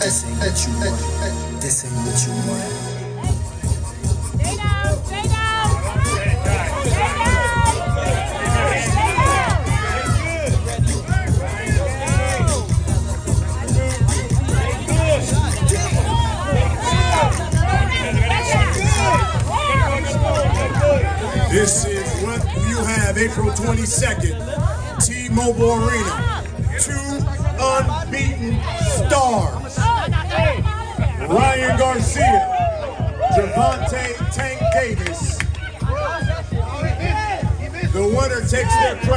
This ain't what you want. This ain't what you want. This is what you have April 22nd, T-Mobile Arena. Two unbeaten Gervonta Tank Davis. The winner takes their crown.